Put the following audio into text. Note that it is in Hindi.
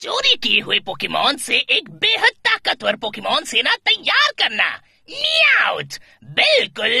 चोरी किए हुए पोकेमोन से एक बेहद ताकतवर पोकेमोन सेना तैयार करना। मियाउट बिल्कुल